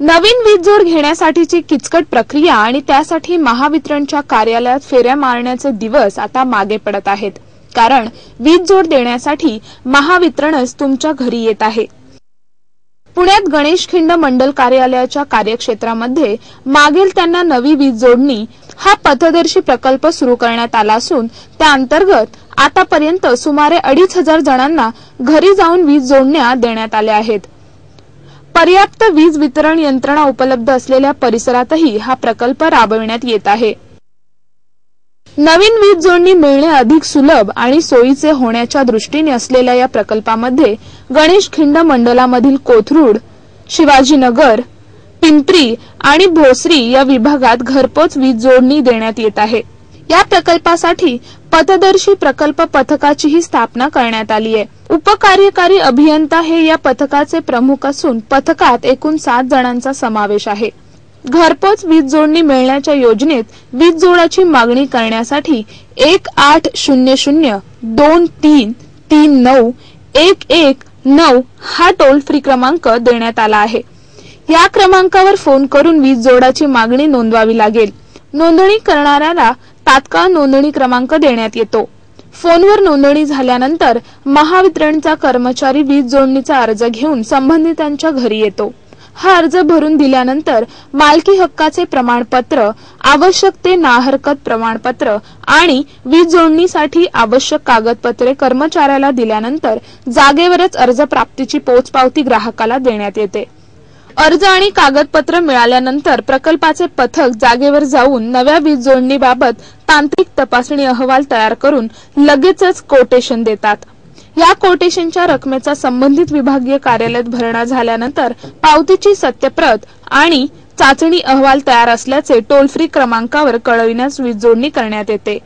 नवीन वीज जोड घेण्यासाठीची किचकट प्रक्रिया आणि त्यासाठी महावितरणच्या कार्यालयात फेऱ्या मारण्याचे दिवस आता मागे पडत आहेत. कारण वीज जोड देण्यासाठी महावितरणच तुमच्या घरी येत आहे. पुण्यात गणेशखिंड मंडल कार्यालयाच्या कार्यक्षेत्रामध्ये मागील त्यांना नवी वीज जोडणी हा पथदर्शी प्रकल्प सुरू करण्यात आला असून त्या अंतर्गत आतापर्यंत सुमारे अडीच हजार जणांना घरी जाऊन वीज जोडण्या देण्यात आल्या आहेत. पर्याप्त वीज वितरण यंत्रणा उपलब्ध असलेल्या परिसरातही हा प्रकल्प राबविण्यात येत आहे. नवीन वीज जोडणी मिळणे अधिक सुलभ आणि सोयीचे होण्याच्या दृष्टीने असलेल्या या प्रकल्पामध्ये गणेश खिंड मंडलामधील कोथरूड शिवाजीनगर पिंपरी आणि भोसरी या विभागात घरपोच वीज जोडणी देण्यात येत आहे. या प्रकल्पासाठी पथदर्शी प्रकल्प पथकाचीही स्थापना करण्यात आली आहे. उपकार्यकारी अभियंता हे या पथकाचे प्रमुख असून पथकात एकूण सात जणांचा समावेश आहे. घरपोच वीज जोडणी मिळण्याच्या योजनेत वीज जोडाची मागणी करण्यासाठी एक आठ शून्य शून्य दोन तीन तीन नऊ एक एक नऊ हा टोल फ्री क्रमांक देण्यात आला आहे. या क्रमांकावर फोन करून वीज जोडाची मागणी नोंदवावी लागेल. नोंदणी करणाऱ्याला तात्काळ नोंदणी क्रमांक देण्यात येतो. फोनवर नोंदणी झाल्यानंतर महावितरणचा कर्मचारी वीज जोडणीचा अर्ज घेऊन संबंधितांच्या घरी येतो. हा अर्ज भरून दिल्यानंतर मालकी हक्काचे प्रमाणपत्र आवश्यक ते नाहरकत प्रमाणपत्र आणि वीज जोडणीसाठी आवश्यक कागदपत्रे कर्मचाऱ्याला दिल्यानंतर जागेवरच अर्ज प्राप्तीची पोचपावती ग्राहकाला देण्यात येते. अर्ज आणि कागदपत्र मिळाल्यानंतर प्रकल्पाचे पथक जागेवर जाऊन नव्या वीज जोडणीबाबत तांत्रिक तपासणी अहवाल तयार करून लगेचच कोटेशन देतात. या कोटेशनच्या रकमेचा संबंधित विभागीय कार्यालयात भरणा झाल्यानंतर पावतीची सत्यप्रत आणि चाचणी अहवाल तयार असल्याचे टोल फ्री क्रमांकावर कळविण्यास वीज जोडणी करण्यात येते.